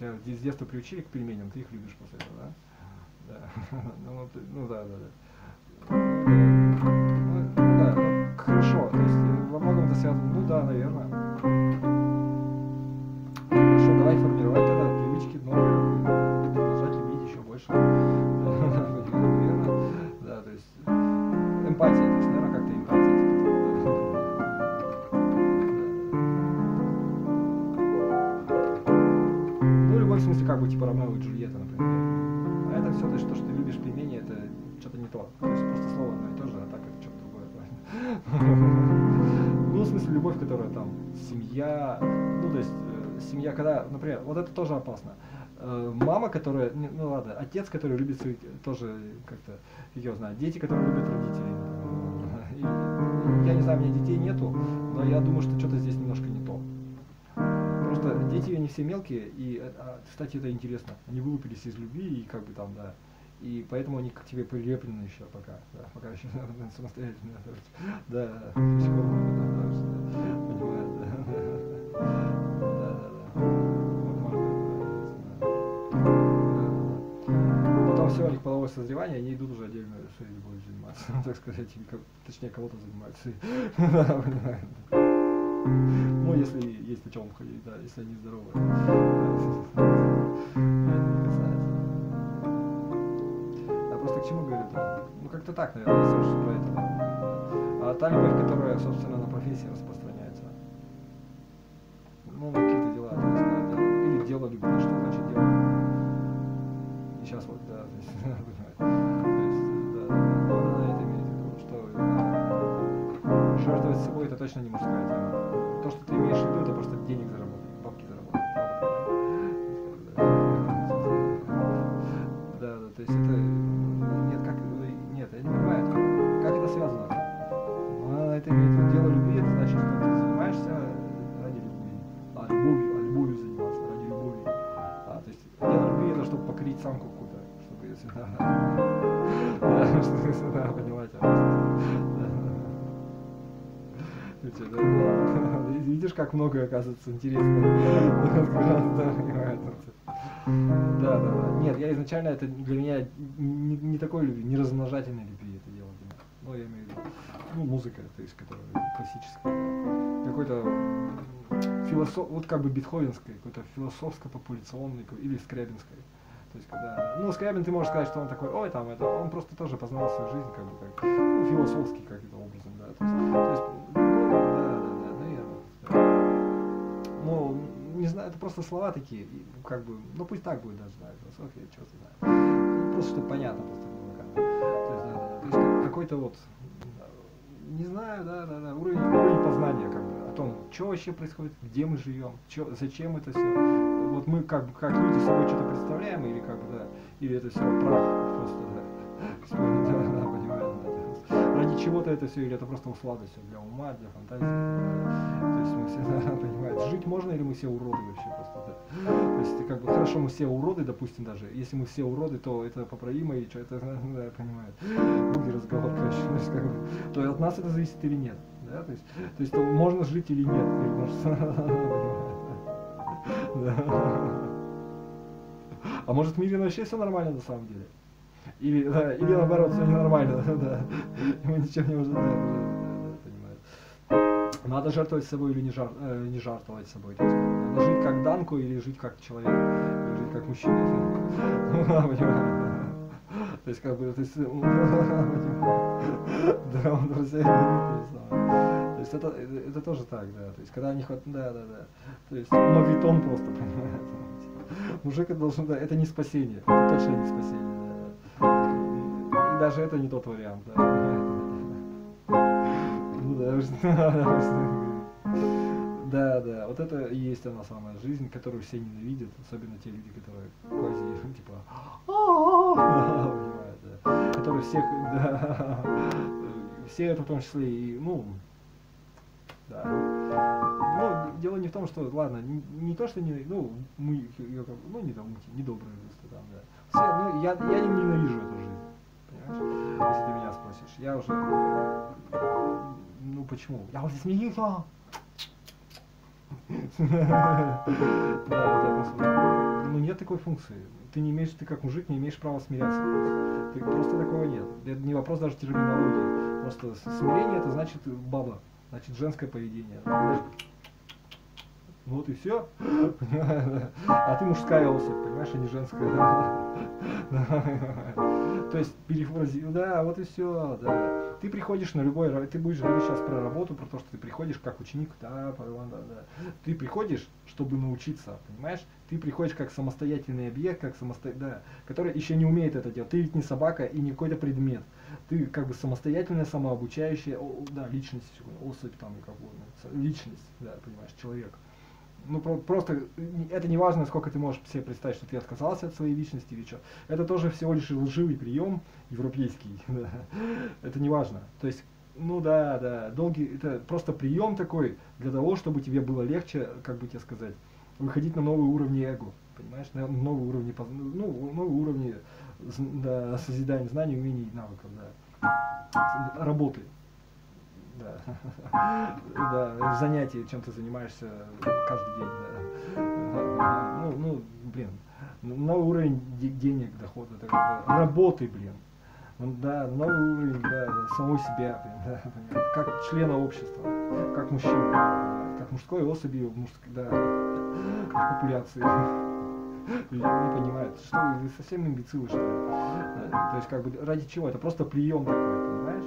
тебя с детства приучили к пельменям, ты их любишь после этого, да? Да. Ну, ну да, да, да. Ну да, ну, хорошо. То есть э, во многом это связано, ну да, наверное. Хорошо, давай формировать тогда как бы, типа, Ромео и Джульетта, например. А это все, то есть, то, что ты любишь пельмени, это что-то не то. То есть, просто слово одно и то же, а так это что-то другое. Ну, в смысле, любовь, которая там, семья, ну, то есть, э, семья, когда, например, вот это тоже опасно. Э, Мама, которая, ну ладно, отец, который любит своих, тоже как-то, его знает, дети, которые любят родителей. я не знаю, у меня детей нету, но я думаю, что что-то здесь немножко дети не все мелкие, и, э, а, кстати, это интересно. Они вылупились из любви, и как бы там, да. И поэтому они к тебе прилеплены еще пока, да, пока еще самостоятельно. Да, да, что, понимаю. Потом все, у них половое созревание, они идут уже отдельно своей любовью заниматься, так сказать, точнее кого-то занимаются. Да. Ну, если есть на чем ходить, да, если они здоровы. Это не касается. А просто к чему говорю? да? Ну, как-то так, наверное, если уж про это. да. А та любовь, которая, собственно, на профессии распространяется. да, понимаете. Видишь, как много оказывается интересно. Да, да, да. Нет, я изначально это для меня не, не такой любви, не размножательной любви это дело. для. Ну, я имею в виду, ну, музыка, то есть, которая классическая. Какой-то философ, вот как бы бетховенской, какой-то философско-популяционной или скрябинской. То есть, когда, ну, Скрябин, ты можешь сказать, что он такой, ой, там, это, он просто тоже познал свою жизнь, как бы, как, ну, философский каким-то образом, да. То есть, то есть ну, да, да, да, наверное. да. Ну, не знаю, это просто слова такие, и, как бы, ну пусть так будет даже, да, философия, что то знаю. Ну, Просто чтобы понятно просто было как бы. То есть, да, да, да. То есть как- какой-то вот, не знаю, да, да, да, уровень, уровень познания, как бы, о том, что вообще происходит, где мы живем, чё, зачем это все. Вот мы как как люди собой что-то представляем, или как бы, да, или это все прах просто, да. Да, да, понимаю, да, да. Ради чего-то это все, или это просто услада все для ума, для фантазии. То есть мы все, да, понимаете, жить можно или мы все уроды вообще просто, да. То есть как бы хорошо мы все уроды, допустим даже, если мы все уроды, то это поправимо и что это, да, я понимаю, другой разговор, короче, то есть как бы, то от нас это зависит или нет, да, то есть, то есть то можно жить или нет, или может, да. А может в мире вообще все нормально на самом деле? Или, да, или наоборот, все ненормально, да. И мы ничем не можем, понимаю. Надо жертвовать собой или не, жар, э, не жертвовать собой. То есть, надо жить как Данку или жить как человек, или жить как мужчина. Ну, да, понимаю. То есть, как бы, то есть, да, он друзья то самое. То есть, это, это, тоже так, да. То есть, когда не хватает, да, да, да. То есть, мовитон просто, понимаете. Мужик это должен, да, это не спасение, это точно не спасение, да. И даже это не тот вариант, да. Ну да, да, да, вот это и есть она самая жизнь, которую все ненавидят, особенно те люди, которые квази, типа, да, понимают, да, которые всех, да, все это в том числе и, ну, да. Ну, дело не в том, что, ладно, не, не то, что не, ну, мы, ну, не недобрые просто там, да. Все, ну, я, я не ненавижу эту жизнь, понимаешь, если ты меня спросишь. Я уже, ну, почему? Я уже смеюсь, Да, я просто, ну, нет такой функции. Ты не имеешь, ты как мужик не имеешь права смиряться. Ты, просто такого нет. Это не вопрос даже терминологии. Просто смирение это значит баба, значит женское поведение. Вот и все. А ты мужская особь, понимаешь, а не женская. То есть перефразил, да, вот и все, да. Ты приходишь на любой, ты будешь говорить сейчас про работу, про то, что ты приходишь как ученик, да, да, да. Ты приходишь, чтобы научиться, понимаешь? Ты приходишь как самостоятельный объект, как самостоятельный, да, который еще не умеет это делать. Ты ведь не собака и не какой-то предмет. Ты как бы самостоятельная, самообучающая, да, личность, особь там, как угодно, личность, да, понимаешь, человек ну про, просто это не важно, сколько ты можешь себе представить, что ты отказался от своей личности или что. Это тоже всего лишь лживый прием европейский. Да. Это не важно. То есть, ну да, да, долгий, это просто прием такой для того, чтобы тебе было легче, как бы тебе сказать, выходить на новые уровни эго, понимаешь, на новые уровни, ну, новые уровни да, созидания знаний, умений навыков, да, работы да, да, занятие, чем ты занимаешься каждый день, да. Ну, ну, блин, новый уровень денег, дохода, да, работы, блин. Да, новый уровень, да, самого себя, блин, да, как члена общества, как мужчина, как мужской особи мужской, да, популяции. Не понимают, что вы, совсем имбецилы, что ли. То есть, как бы, ради чего? Это просто прием такой, понимаешь?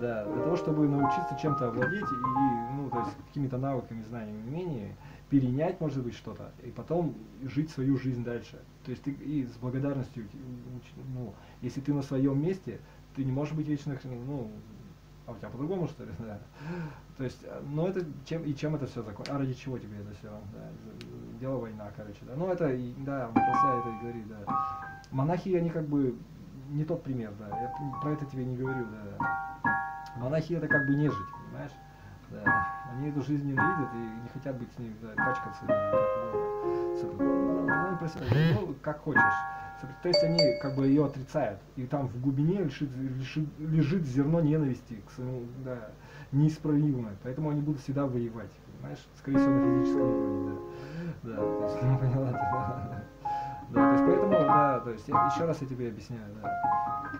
Да, для того, чтобы научиться чем-то овладеть и, ну, то есть какими-то навыками, знаниями, умениями, перенять, может быть, что-то, и потом жить свою жизнь дальше. То есть ты и с благодарностью, ну, если ты на своем месте, ты не можешь быть вечно, ну, а у тебя по-другому, что ли, да. То есть, ну это, чем, и чем это все закончится, а ради чего тебе это все, да, дело война, короче, да. Ну это, да, себя это и говорит, да. Монахи, они как бы не тот пример, да, я про это тебе не говорю, да. Монахи это как бы нежить, понимаешь? Да. Они эту жизнь ненавидят и не хотят быть с ней, да, пачкаться, как угодно. Ну, ну, как хочешь. То есть они как бы ее отрицают. И там в глубине лежит, лежит, лежит зерно ненависти к своему, да, неисправимое. Поэтому они будут всегда воевать, понимаешь? Скорее всего, на физическом уровне, да. Да, то есть, ну, поняла, да. Да, то есть поэтому, да, то есть еще раз я тебе объясняю, да.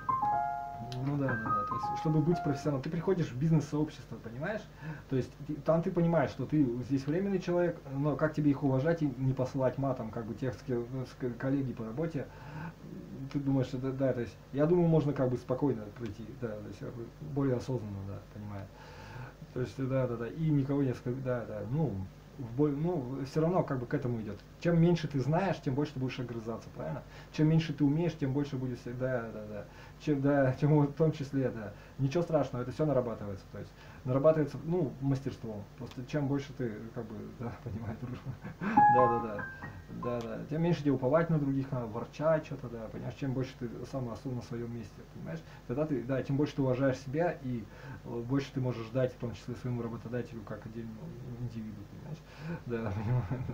Ну да, да, да. То есть, чтобы быть профессионалом, ты приходишь в бизнес-сообщество, понимаешь? То есть там ты понимаешь, что ты здесь временный человек, но как тебе их уважать и не посылать матом, как бы тех коллеги по работе, ты думаешь, да, да, то есть я думаю, можно как бы спокойно пройти, да, то есть более осознанно, да, понимаю. То есть, да, да, да, и никого не да, да, ну, в ну, все равно как бы к этому идет. Чем меньше ты знаешь, тем больше ты будешь огрызаться, правильно? Чем меньше ты умеешь, тем больше будет, да, да, да. Чем, да, чем в том числе, да. Ничего страшного, это все нарабатывается, то есть нарабатывается, ну, мастерство. Просто чем больше ты, как бы, да, понимаешь, да, да, да. Да, да. Тем меньше тебе уповать на других, надо ворчать что-то, да, понимаешь, чем больше ты сам осел на своем месте, понимаешь, тогда ты, да, тем больше ты уважаешь себя и э, больше ты можешь дать, в том числе своему работодателю, как отдельному индивиду, понимаешь, да,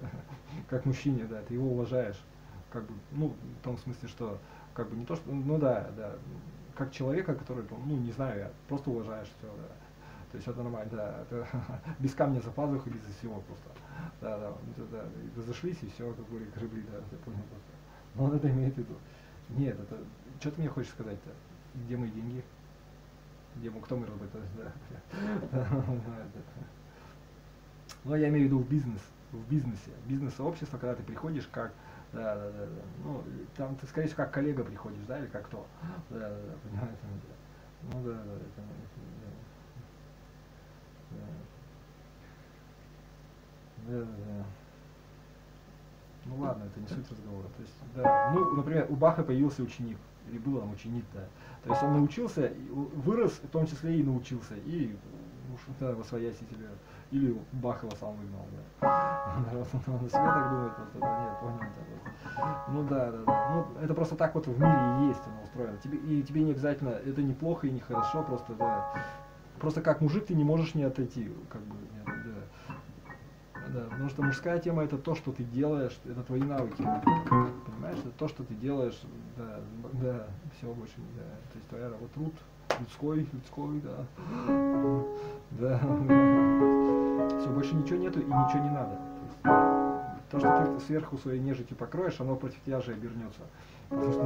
как мужчине, да, ты его уважаешь, как бы, ну, в том смысле, что, как бы не то, что, ну да, да, как человека, который, ну, не знаю, я просто уважаешь все, да. То есть это нормально, да, это без камня за пазухой, без всего просто. Да, да, да, да, зашлись и все, как говорили, гребли, да, я понял просто. Но он это имеет в виду. Нет, это, что ты мне хочешь сказать-то? Где мои деньги? Где мы, кто мы работаем? Да. Ну, я имею в виду в бизнес, в бизнесе, бизнес-сообщество, когда ты приходишь как, да, да, да, да, ну, там ты, скорее всего, как коллега приходишь, да, или как кто, да, да, да, понимаете, ну, да, да, это, Да, да, да. Ну ладно, это не суть разговора. То есть, да, ну, например, у Баха появился ученик, или был там ученик, да. То есть он научился, вырос, в том числе и научился, и уж да, во свояси тебе, или Бах его сам выгнал, да. Он на себя так думает, просто, да, нет, понял это. Ну да, да, да. Ну, это просто так вот в мире есть оно устроено. Тебе, и тебе не обязательно, это не плохо и не хорошо, просто, да. Просто как мужик ты не можешь не отойти, как бы, да, потому что мужская тема это то, что ты делаешь, это твои навыки. Понимаешь, это то, что ты делаешь, да, да, всего больше, да. То есть твоя работа, труд людской, людской, да. Да, да. Все, больше ничего нету и ничего не надо. То что ты сверху своей нежитью покроешь, оно против тебя же обернется. Потому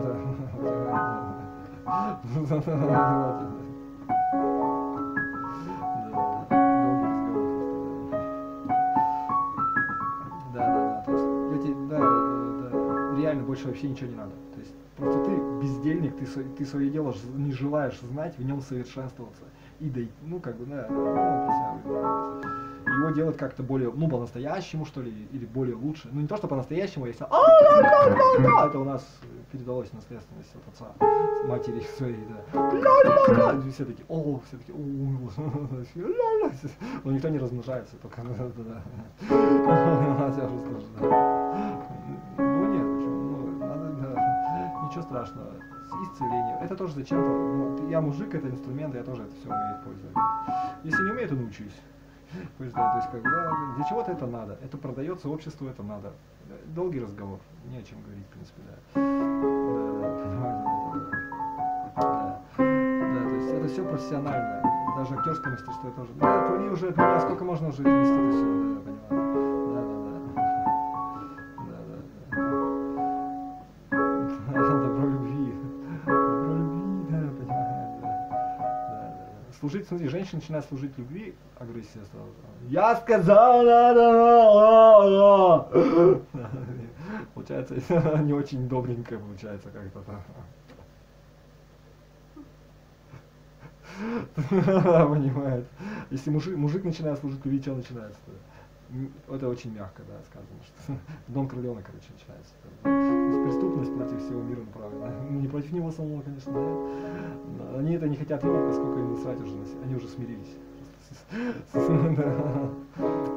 да, Да, да, да. Да, да, реально больше вообще ничего не надо. То есть, просто ты бездельник, ты, ты свое дело не желаешь знать, в нем совершенствоваться. И дойти, ну, как бы, да, ну. Его делать как-то более, ну, по-настоящему, что ли, или более лучше. Ну, не то, что по-настоящему, если «А, да, да», это у нас передалось наследственность от отца, матери своей, да. И все такие, о, все такие, о, ля-ля». но никто не размножается, только, да. Ну, нет, ну, надо, да, ничего страшного, с исцелением, это тоже зачем-то, ну, я мужик, это инструмент, я тоже это все умею пользоваться. Если не умею, то научусь. То есть, да, то есть, как для чего-то это надо. Это продается обществу, это надо. Долгий разговор, не о чем говорить, в принципе, да. Да, то есть это все профессиональное. Даже актерское мастерство тоже. Да, твори уже от сколько можно уже вести это все, да, я понимаю. Служить, смотри, женщина начинает служить любви, агрессия сразу. Я сказал, да. Получается, не очень добренькая получается как-то. Понимает. Если мужик, мужик начинает служить любви, что начинается-то? М, Это очень мягко, да, сказано, что Дон Корлеона, короче, начинается. Есть преступность против всего мира направлена. Ну, Не против него самого, конечно. Но Они это не хотят видеть, поскольку им насрать уже, они уже смирились. Не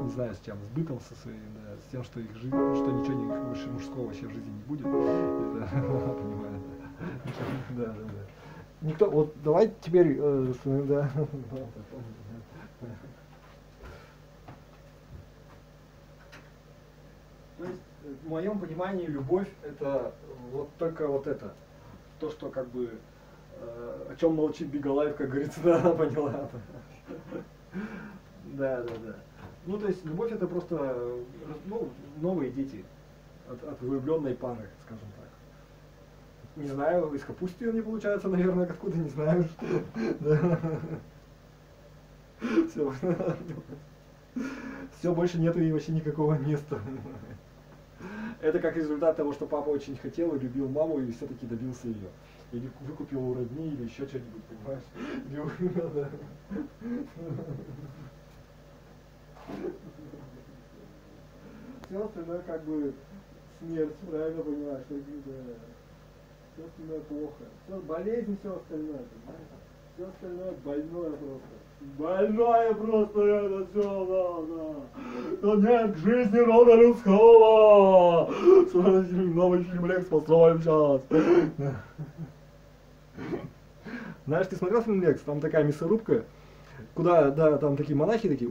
знаю, с чем, с бытом со своим, да, с тем, что их жизнь, что ничего не выше мужского вообще в жизни не будет. Это, понимаю, да. Да, да, да. Никто, вот давай теперь, э, да. То есть, э, в моем понимании, любовь это вот только вот это. То, что как бы э, о чем молчит Бигалаев, как говорится, да, она поняла. Да, да, да. Ну, то есть, любовь это просто э, ну, новые дети от, от влюбленной пары, скажем так. Не знаю, из капусты они получаются, наверное, откуда, не знаю. Все. Все, больше нету и вообще никакого места. Это как результат того, что папа очень хотел и любил маму и все-таки добился ее. Или выкупил у родни, или еще что-нибудь, понимаешь? Все остальное как бы смерть, правильно понимаешь? Все остальное плохо. Все, болезнь, все остальное, понимаешь? Все остальное больное просто. Больное просто это все, да, да. Но нет жизни рода людского. Смотрите, новый фильм Лекс построим сейчас. Знаешь, ты смотрел фильм Лекс? Там такая мясорубка, куда, да, там такие монахи такие,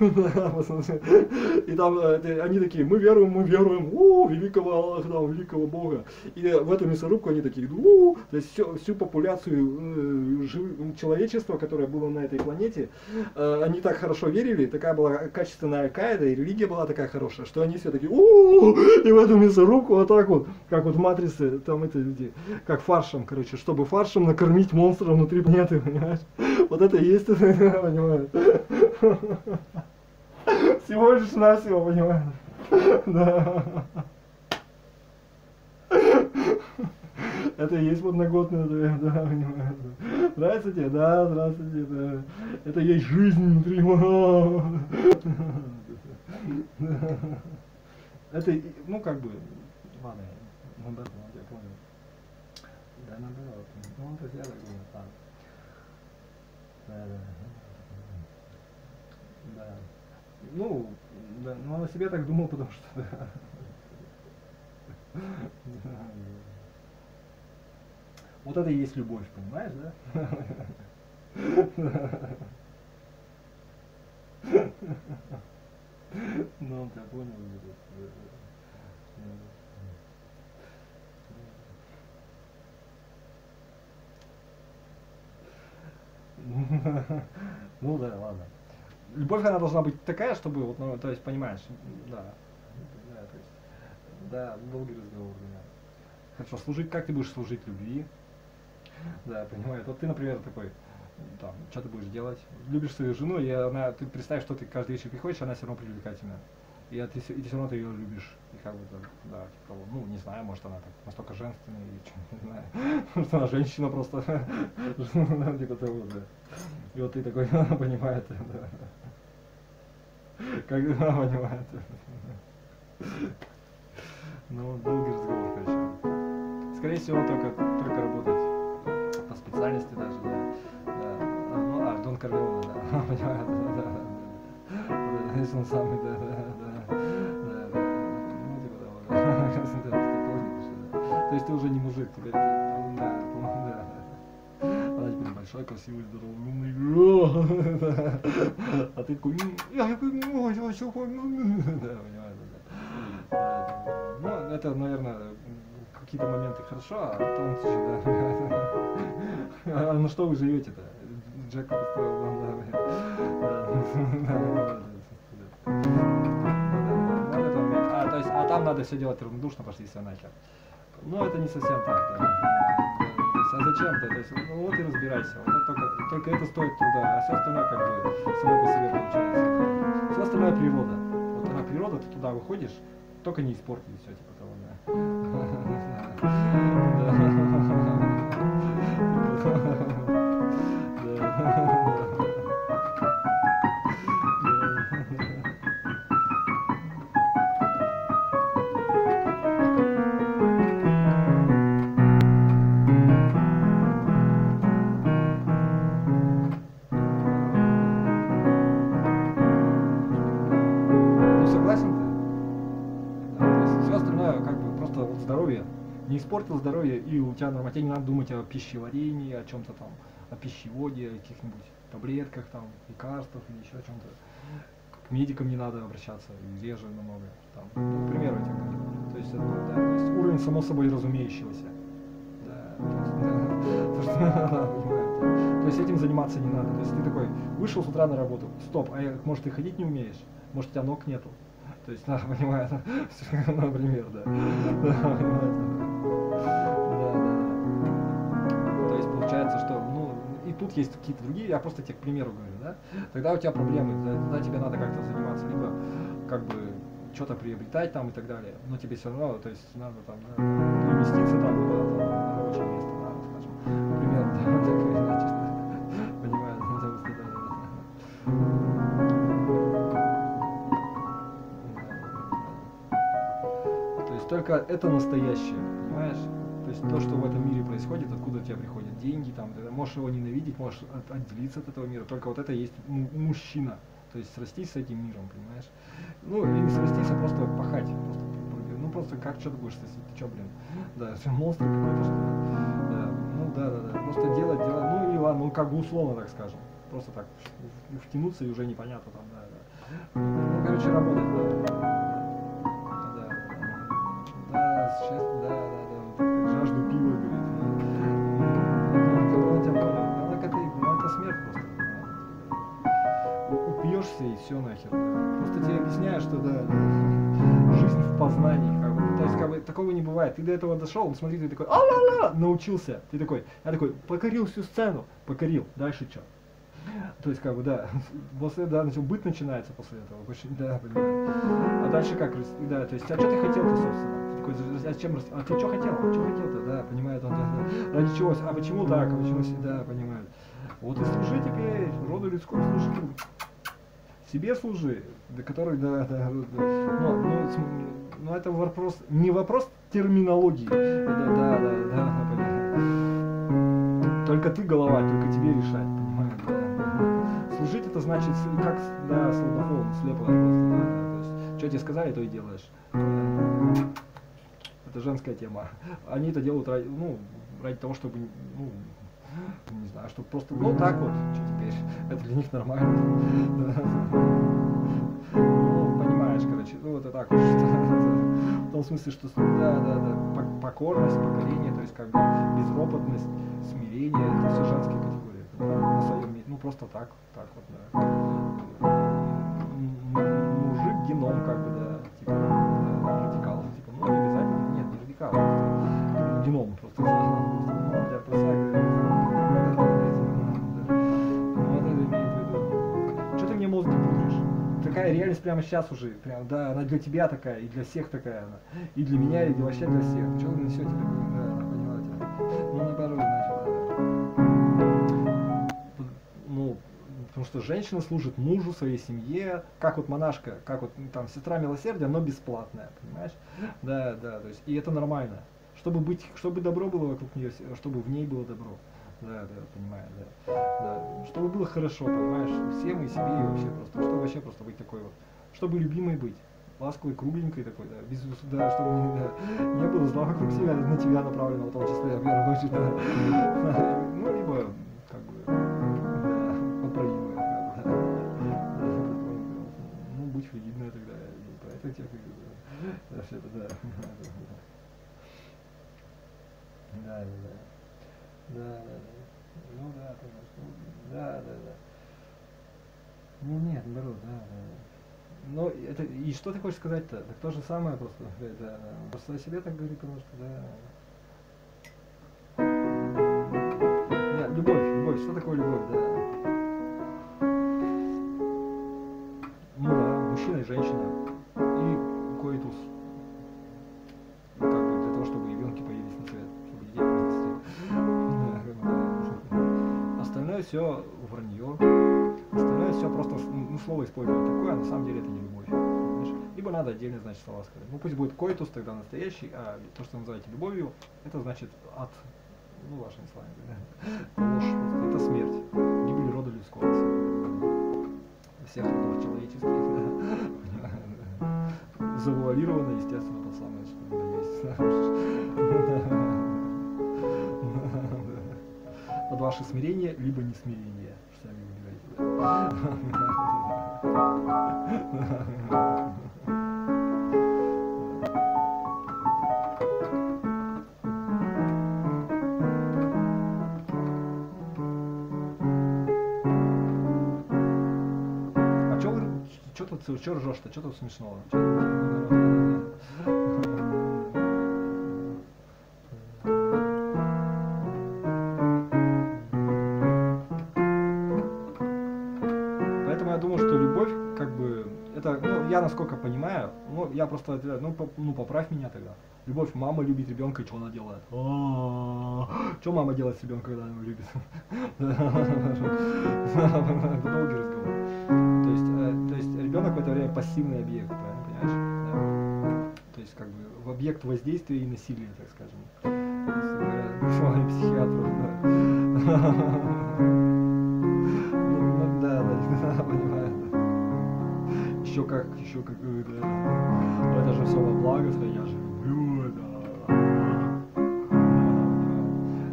да, посмотри. и там э, они такие, мы веруем, мы веруем, у великого Аллаха, там, великого Бога. И в эту мясорубку они такие, у то есть всю, всю популяцию э, человечества, которое было на этой планете, э, они так хорошо верили, такая была качественная Аль-Каида, и религия была такая хорошая, что они все такие, у и в эту мясорубку вот так вот, как вот в матрице, там это люди, как фаршем, короче, чтобы фаршем накормить монстра внутри планеты, понимаешь? Вот это и есть, понимаешь? Всего лишь навсего, понимаешь? Да. Это и есть подноготное, да, да. Нравится тебе? Да, здравствуйте, да. Это есть жизнь внутри. Это, ну, как бы, ладно, да, ну, я понял. Да, наоборот. Ну, то есть я так думаю. Да, да. Да. Ну, да, ну, он о себе так думал, потому что, да. Вот это и есть любовь, понимаешь, да? Ну, понял, где тут, да. Ну да, ладно. Любовь она должна быть такая, чтобы вот, ну, то есть, понимаешь, да. Да, то есть, Да, долгий разговор, да. Хорошо, служить, как ты будешь служить любви? Да, понимаю. Вот ты, например, такой, там, что ты будешь делать? Любишь свою жену, и она, ты представь, что ты каждый вечер приходишь, она все равно привлекательна. И, ты, и все равно ты ее любишь. И как бы, да, типа, ну, не знаю, может она так настолько женственная, или что, не знаю. Может она женщина просто. Типа того, да. И вот ты такой, она понимает, да. Как она понимает. Ну, долгий разговор, короче. Скорее всего, только, только работать по специальности даже, да. да. А, ну, а, Дон Корлеоне, да. Понимает, да, да, да. Если он самый, да, да, да. да, да. Ну, типа того, да. То есть ты уже не мужик, ты, да, да, да. Она теперь большой, красивый, здоровый, умный, а ты такой, я такой, ой, я все, да, понимаешь, да. Ну, это, наверное, какие-то моменты хорошо, а потом да. А на что вы живете-то? Джек построил вам, да, а, то есть, а там надо все делать равнодушно, пошли все нахер. Ну, это не совсем так, да. А зачем-то? То есть, ну вот и разбирайся. Вот это только, только это стоит труда, а все остальное как бы само по себе получается. Все остальное природа. Вот она природа, ты туда выходишь, только не испорти все, типа того, да. испортил здоровье, и у тебя нормально. Тебе не надо думать о пищеварении, о чем-то там, о пищеводе, о каких-нибудь таблетках, там, лекарствах или еще о чем-то. К медикам не надо обращаться, реже намного. Там, ну, к примеру, я. То есть, это, да, то есть уровень само собой разумеющегося. То есть, то, есть этим заниматься не надо. То есть ты такой, вышел с утра на работу, стоп, а может ты ходить не умеешь? Может у тебя ног нету? То есть, надо, понимаю, например, да. Да, да. То есть получается, что, ну, и тут есть какие-то другие, я просто тебе к примеру говорю, да, тогда у тебя проблемы, тогда тебе надо как-то заниматься, либо как бы что-то приобретать там и так далее, но тебе все равно, то есть надо там, да, там куда-то Только это настоящее, понимаешь? То есть то, что в этом мире происходит, откуда у тебя приходят деньги, там, ты можешь его ненавидеть, можешь от- отделиться от этого мира, только вот это есть му- мужчина. То есть срастись с этим миром, понимаешь? Ну, или не срастись, а просто пахать. Просто, пр- ну, просто как, что ты будешь срастись? Ты что, блин? Да, монстр какой-то, что? Да, ну, да, да, да. Просто делать, делать, ну, и ладно, ну, как бы условно, так скажем. Просто так втянуться и уже непонятно там, да, да. Ну, короче, работать. Да, сейчас, да, да, да, жажду пива, говорит. Ну, он тебя понял. Ну, так это, ну, это смерть просто. Упьешься и все нахер. Просто тебе объясняю, что да, жизнь в познании, как бы. То есть, как бы, такого не бывает. Ты до этого дошел, смотри, ты такой, а-ла-ла, научился. Ты такой, я такой, покорил всю сцену, покорил. Дальше что? То есть, как бы, да, после, да, начал быт начинается после этого. Да, понимаю. А дальше как, да, то есть, а что ты хотел-то, собственно? Такой, а зачем, а ты что хотел? Что хотел-то, да, понимает он, да, да. Ради чего, а почему так, а почему всегда, понимает. Вот и служи теперь, роду людскому служи. Себе служи, до которой, да, да, да. Ну, см- ну, это вопрос, не вопрос терминологии. Да, да, да, да, понятно. Только ты голова, только тебе решать, понимаешь? Да. Служить это значит, как, да, слабофон, слепо просто, да, да. То есть, что тебе сказали, то и делаешь. Это женская тема. Они это делают ради, ну, ради того, чтобы, ну, не знаю, чтобы просто, ну так вот, что теперь, это для них нормально. Ну, понимаешь, короче, ну это так, вот, в том смысле, что, да, да, да, пок- покорность, покорение, то есть как бы безропотность, смирение, это все женские категории, на своем месте, ну просто так, так вот, да. Мужик геном, как бы, да, типа, просто, геном просто, для виду. Что ты мне мозг не будешь? Такая реальность прямо сейчас уже, прям, да, она для тебя такая, и для всех такая она, и для меня, и вообще для всех. Что вы несете да, поняла тебя. Ну, наоборот, потому что женщина служит мужу, своей семье, как вот монашка, как вот ну, там сестра милосердия, но бесплатная, понимаешь? Да, да, то есть, и это нормально. Чтобы быть, чтобы добро было вокруг нее, чтобы в ней было добро. Да, да, понимаю, да. да. Чтобы было хорошо, понимаешь, всем и себе, и вообще просто. Чтобы вообще просто быть такой вот. Чтобы любимой быть. Ласковой, кругленькой такой, да, без, да, чтобы не, да, не было зла вокруг себя, на тебя направлено, в том числе, в первую очередь, да. Ну, либо, да, да, все это, да, да, да, да. Да, да, да. Ну да, конечно. Да, да, да. Не, нет, наоборот, да, да. Но это, и что ты хочешь сказать-то? Так то же самое просто, да, да. Просто о себе так говори, потому что, да. Нет, любовь, любовь, что такое любовь, да? Ну да, мужчина и женщина. И коитус. Все вранье. Остальное все просто ну, слово использовать такое, а на самом деле это не любовь. понимаешь? Либо надо отдельно, значит, слова сказать. Ну пусть будет коитус тогда настоящий, а то, что называете любовью, это значит от, ну вашими словами, да, ложь, это смерть, гибель рода людского. Всех родов человеческих, да. Завуалировано, естественно, по самое, что есть. Ваше смирение, либо не смирение, что сами выбираете. А чё тут, чё ржешь-то, чё тут смешного? Чё- насколько понимаю, ну, я просто, ну, поп- ну, поправь меня тогда. Любовь, мама любит ребенка, и что она делает? Что мама делает с ребенком, когда она его любит? Это долгий разговор. То есть, э, то есть ребенок в это время пассивный объект, правильно понимаешь? Да. То есть, как бы, в объект воздействия и насилия, так скажем. Психиатров, да. Еще как, еще как, э, да. Но это же все во благо, я же люблю это.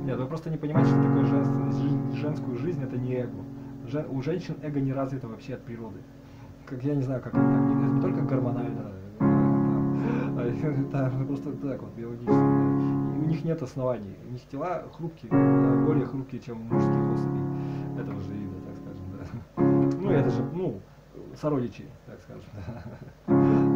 Нет, вы просто не понимаете, что такое женственность. Женскую жизнь это не эго. Жен- у женщин эго не развито вообще от природы. Как я не знаю, как это не, не только гормонально, э, а это просто так вот биологически. у них нет оснований. У них тела хрупкие, более хрупкие, чем у мужских особей этого же вида, так скажем. Да. Ну, это же, ну, сородичи, так скажем. Да. Вот,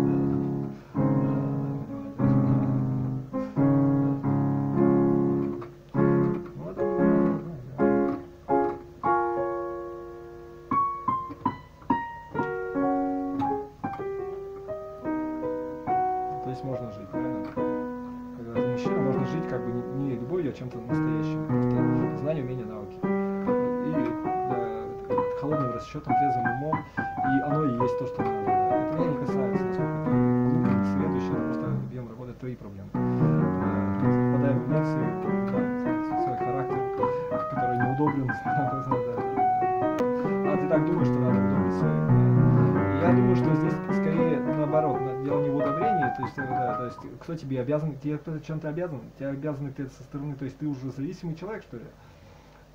так думаешь, что надо удобрить свой. да. Я думаю, что здесь скорее наоборот, на- дело не в удобрении, то есть, э, да, то есть кто тебе обязан, тебе кто-то чем-то обязан, тебе обязаны ты со стороны, то есть ты уже зависимый человек, что ли?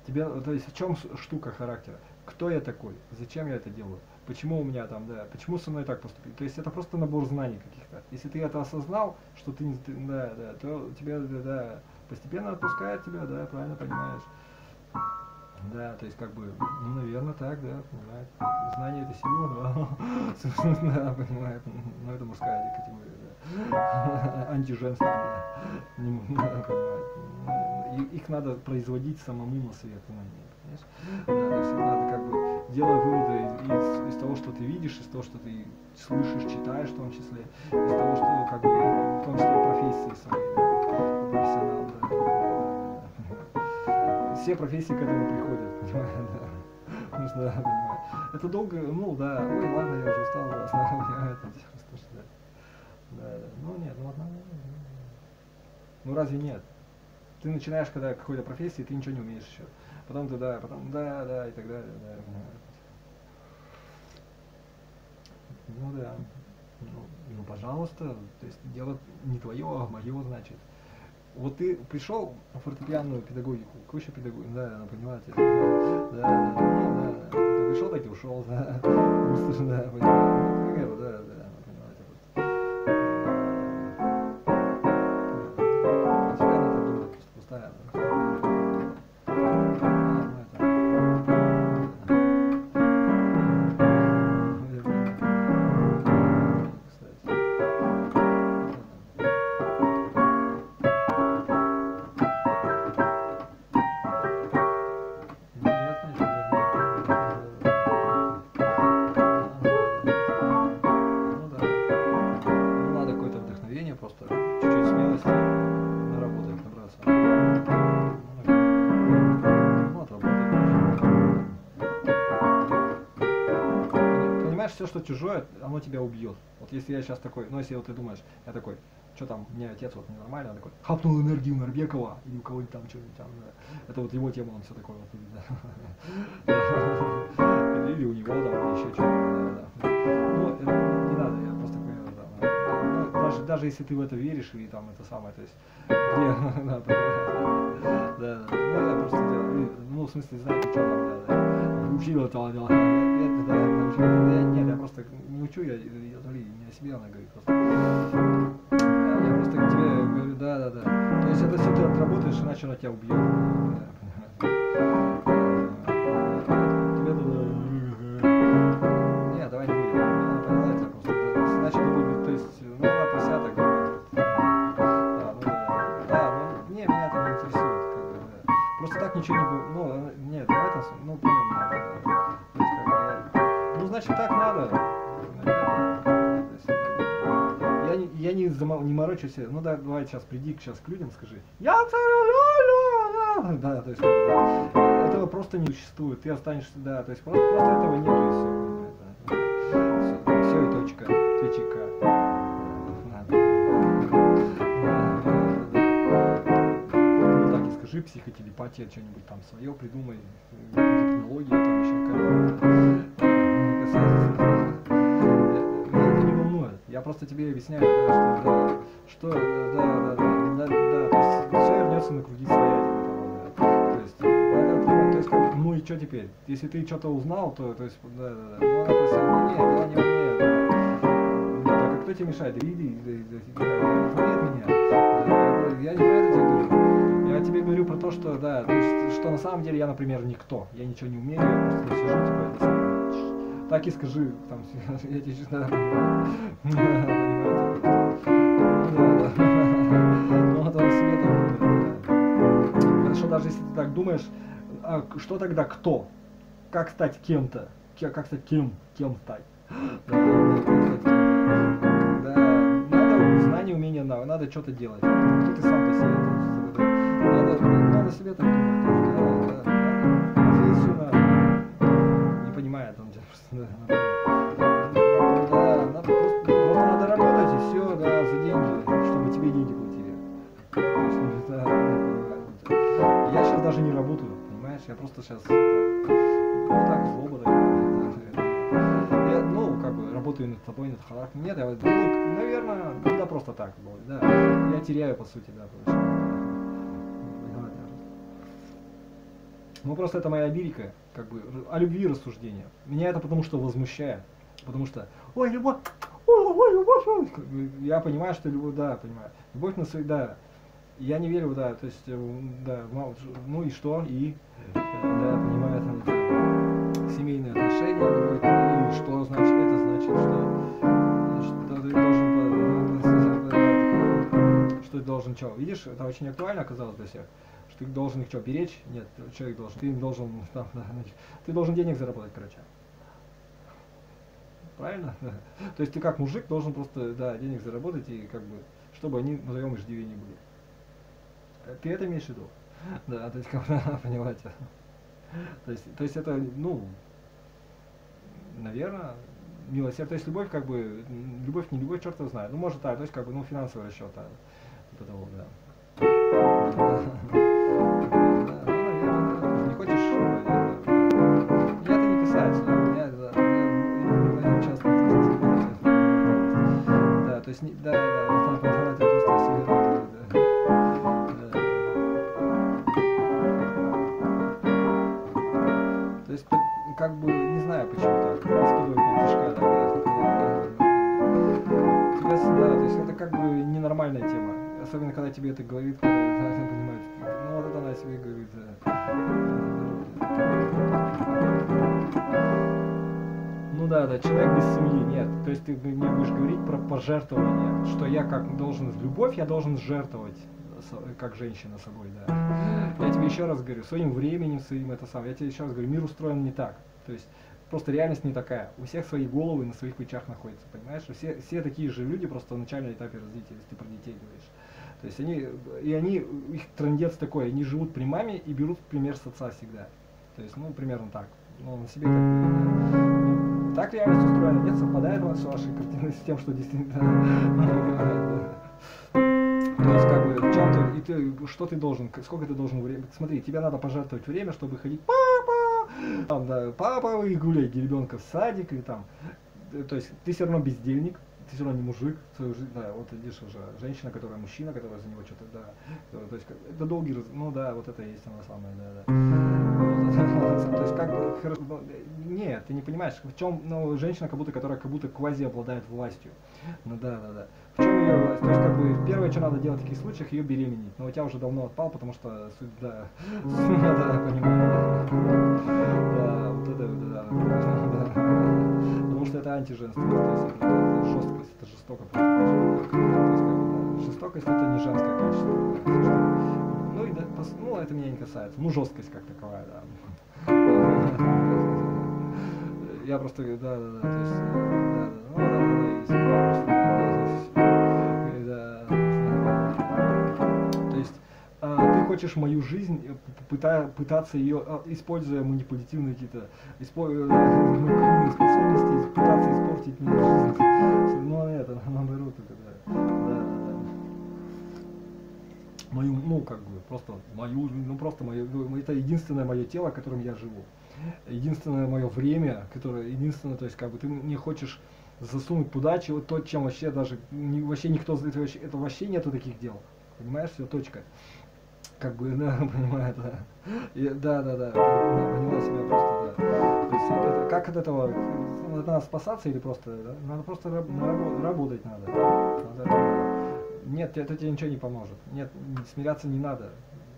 Тебе, то есть в чем штука характера? Кто я такой? Зачем я это делаю? Почему у меня там, да, почему со мной так поступили? То есть это просто набор знаний каких-то. Если ты это осознал, что ты, да, да, то тебе, да, да, постепенно отпускает тебя, да, правильно понимаешь. Да, то есть как бы, ну, наверное, так, да, понимает. Знание это сила, да. Да, понимает. Но это мужская категория, да. антиженские, да. Не м- понимаете. Ну, Их надо производить самому на свет, а не, понимаешь? Да, надо как бы делать выводы из, из- того, что ты видишь, из того, что ты слышишь, читаешь в том числе, из того, что как бы в том числе профессии своей, да, профессионал, да, да, да. Все профессии к этому приходят, понимаешь. Нужно, понимать. Это долго, ну да, ой, ладно, я уже устал, да, понимаю, это что, да. Да, да. Ну нет, ну ладно. Ну разве нет? Ты начинаешь, когда какой-то профессии, ты ничего не умеешь еще. Потом ты, да, потом, да, да, и так далее, да. Ну да. Ну, ну, пожалуйста, то есть дело не твое, а мое, значит. Вот ты пришел в фортепианную педагогику, какую еще педагогику, да, ну, понимаете, да, да, да, да, да. ты пришел, так и ушел, да, быстро, да, понимаете, что чужое, оно тебя убьет. Вот если я сейчас такой, ну если вот ты думаешь, я такой, что там, мне отец вот ненормально, он такой, хапнул энергию Нарбекова, или у кого-нибудь там что-нибудь там, да. Это вот его тема, он все такой вот, да. Или у него там, еще что-то, да, да. Ну, не надо, я просто примеру, да. Ну, даже, даже если ты в это веришь, и там это самое, то есть, где, да, да, да, ну, я просто ну, в смысле, знаете, что там, да, да, учил это, да, я, я, да, научил, я, нет, я просто не учу, я, я, смотри, не о себе она говорит, просто, я просто к тебе говорю, да, да, да, то есть это все ты отработаешь, иначе она тебя убьет, это это это ничего не будет. Ну, нет, в этом, ну, примерно, значит, так надо. Это- я не, я не, зама- не морочусь. Ну, да, давай сейчас приди сейчас к людям, скажи. Я да, то есть, этого просто не существует. Ты останешься, да, то есть, просто, просто этого нету и все. Все, все и точка. Точка. Ну скажи, психотелепатия, что-нибудь там свое придумай, э, гипнология, там еще как Мне касается- Меня это не волнует. Я просто тебе объясняю, да, что, да, что, да, да, да, да, да, да, то есть все вернется на круги своя, типа да. То есть, надо понимать, то есть, ну и что теперь? Если ты что-то узнал, то, то есть, да, да, да, ну она просила, ну нет, дело не мне, да. Нет, так а кто тебе мешает? Да иди, да, да, да, да, меня. Да, Я не про это тебе говорю. Я тебе говорю про то, что, да, то есть, что на самом деле я, например, никто. Я ничего не умею, я просто сижу, типа, это самое. Так и скажи, там, я тебе сейчас, да. Ну, вот он себе так. Хорошо, даже если ты так думаешь, а что тогда кто? Как стать кем-то? Ке- Как стать кем? Кем стать? Да, надо знание, умение, надо, что-то делать. Кто ты сам по себе? По сути, да, получается. Понимаете? Ну, просто это моя лирика, как бы, о любви рассуждения. Меня это потому что возмущает. Потому что, ой, любовь, ой, ой, любовь, ой». Я понимаю, что любовь, да, понимаю. Любовь на свои, да. Я не верю, да, то есть, э, да, ну и что, и, э, да, понимаю, там, семейные отношения, любовь, должен что? Видишь, это очень актуально оказалось для всех. Что ты должен их что, беречь? Нет, человек должен. Ты должен, там, да, ты должен денег заработать, короче. Правильно? То есть ты как мужик должен просто, да, денег заработать и как бы, чтобы они на твоем иждивении были. Э, ты это имеешь в виду? Да, то есть, как понимаете. То есть, то есть это, ну, наверное, милосердие. То есть любовь, как бы, любовь не любовь, черт его знает. Ну, может, так, то есть, как бы, ну, финансовый расчет, того, да. Ну, не хочешь, меня это не касается, меня, да, я часто, да, то есть, да, да, да, это просто да. То есть, как бы, не знаю почему так, скидываю пятишка, да, тебя, да, то есть это как бы ненормальная тема. Особенно, когда тебе это говорит, когда да, ты понимаешь, ну вот это она себе говорит. Ну да, да, человек без семьи, нет. То есть ты мне будешь говорить про пожертвование, что я как должен, любовь я должен жертвовать как женщина собой, да. Я тебе еще раз говорю, своим временем, своим это самое, я тебе еще раз говорю, мир устроен не так. То есть просто реальность не такая. У всех свои головы на своих плечах находятся, понимаешь? Все, все такие же люди просто в начальном этапе развития, если ты про детей говоришь. То есть они, и они, их трендец такой, они живут при маме и берут пример с отца всегда. То есть, ну, примерно так. Ну, на себе ну, так реальность устроена. Нет, совпадает у вас с вашей картиной с тем, что действительно... То есть, как бы, чем ты, и ты, что ты должен, сколько ты должен время, смотри, тебе надо пожертвовать время, чтобы ходить, папа, там, да, папа, и гулять ребенка в садик, и там, то есть, ты все равно бездельник, ты все равно не мужик, свою жизнь, да, вот видишь уже женщина, которая мужчина, которая за него что-то, да, то есть, это долгий, ну да, вот это есть оно самое, да, да. То есть, как ну, нет, ты не понимаешь, в чем, ну, женщина, как будто, которая как будто квази обладает властью, ну да, да, да. В чем ее? То есть, как бы, первое, что надо делать в таких случаях, ее беременеть. Но у тебя уже давно отпал, потому что, да, да, понимаю. Да, вот это, да, да. Потому что это антиженственность, то есть это жесткость, это жестоко. Жестокость это не женское качество. Ну, и, да, ну, это меня не касается. Ну, жесткость как таковая, да. Я просто, да, да, да, то есть, да, да, ну, да, да, да, хочешь мою жизнь, э, пыта, пытаться ее, а, используя манипулятивные какие-то используя э, способности, пытаться испортить мне жизнь. Ну, это, наоборот, это, да. да, да. Мою, ну, как бы, просто мою, ну, просто мое, ну, это единственное мое тело, которым я живу. Единственное мое время, которое, единственное, то есть, как бы, ты не хочешь засунуть туда чего, то, чем вообще даже, не, вообще никто, это вообще, это вообще нету таких дел. Понимаешь, все, точка как бы, да, понимаю, да. И, да, да, да, поняла себя просто, да. То есть, это, как от этого, ну, надо спасаться или просто, да? надо просто раб, работать надо. надо. Нет, это тебе ничего не поможет. Нет, смиряться не надо.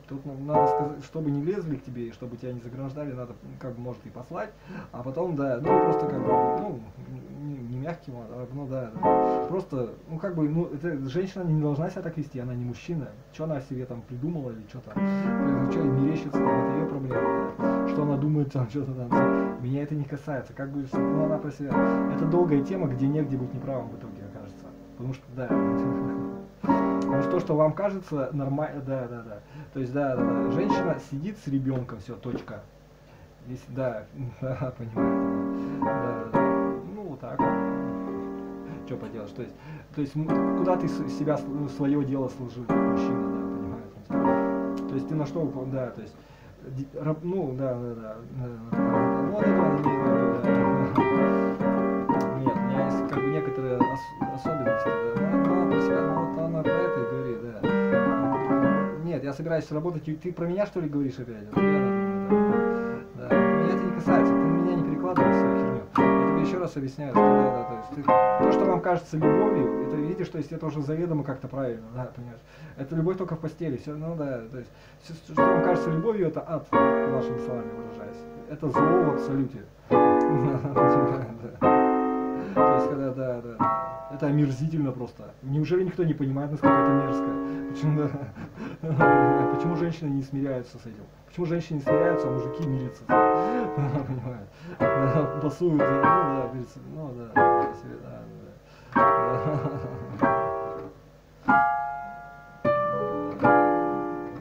Тут надо сказать, чтобы не лезли к тебе, и чтобы тебя не заграждали, надо, как бы, может, и послать, а потом, да, ну, просто, как бы, ну, не мягким, а, ну, да, да, просто, ну, как бы, ну, это, женщина не должна себя так вести, она не мужчина, что она себе там придумала или что-то, что ей мерещится, это ее проблема, да. что она думает там, что-то там, меня это не касается, как бы, ну, она про себя, это долгая тема, где негде быть неправым в итоге окажется, потому что, да, Потому что то, что вам кажется нормально, да, да, да. То есть, да, да, да. Женщина сидит с ребенком, все, точка. Если, да, да, понимаю. Да, да, Ну, вот так. Что поделаешь? То есть, то есть куда ты себя, ну, свое дело служил, мужчина, да, понимаете? То есть ты на что, да, то есть, ну, да, да, да. Ну, да. Нет, у меня есть как бы некоторые ос особенности, да. Ну, про себя, ну, вот она про это и говорит, да. Нет, я собираюсь работать, ты про меня что ли говоришь опять? Да. Меня это не касается, ты на меня не перекладывай еще раз объясняю, что, да, да, то есть ты, то, что вам кажется любовью, это видишь, то есть это уже заведомо как-то правильно, да, понимаешь? Это любовь только в постели, все, ну да, то есть все, что вам кажется любовью, это ад, вашими словами выражаясь. Это зло в абсолюте. То есть когда, да, да. Это омерзительно просто. Неужели никто не понимает, насколько это мерзко? Почему, да, почему женщины не смиряются с этим? Почему женщины не смиряются, а мужики мирятся? Понимают? Да, Басуют, да, ну да, говорится, ну да, да, да.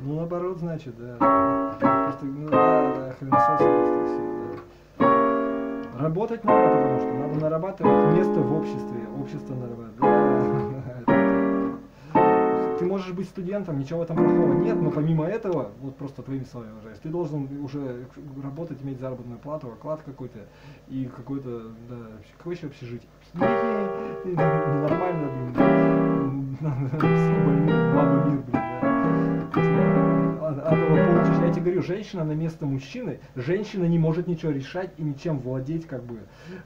Ну наоборот, значит, да. Просто, ну да, да, хренососы просто все, да. Работать надо, потому что надо нарабатывать место в обществе, общество нарабатывать. Да, ты можешь быть студентом, ничего в этом плохого нет, но помимо этого, вот просто твоими словами выражаясь, ты должен уже работать, иметь заработную плату, оклад какой-то и какой-то, да, какой еще жить? Ненормально, блин, баба мир, блин, да. Тебе говорю, женщина на место мужчины, женщина не может ничего решать и ничем владеть, как бы,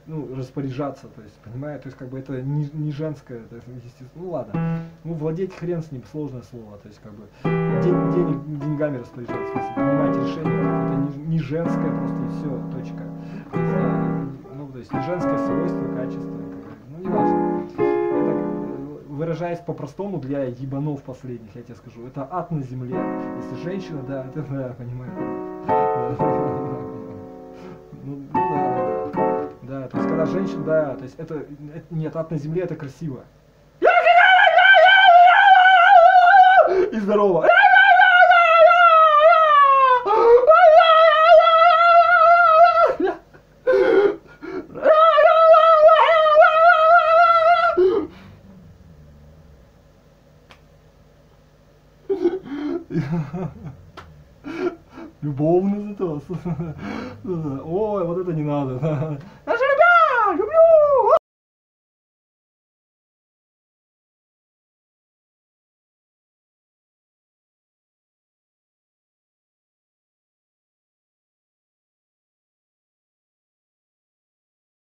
ну, распоряжаться, то есть, понимаешь, то есть, как бы, это не, не женское, это, естественно, ну, ладно, ну, владеть хрен с ним, сложное слово, то есть, как бы, день, денег, деньгами распоряжаться, смысле, принимать решения, это не, не женское просто и все, точка. То есть, да, ну, то есть, не женское свойство, качество, как бы, ну, не важно. Выражаясь по-простому для ебанов последних, я тебе скажу, это ад на земле. Если женщина, да, это да, понимаю. Ну, да, да, то есть когда женщина, да, то есть это нет, ад на земле это красиво. И здорово. ハハハハ。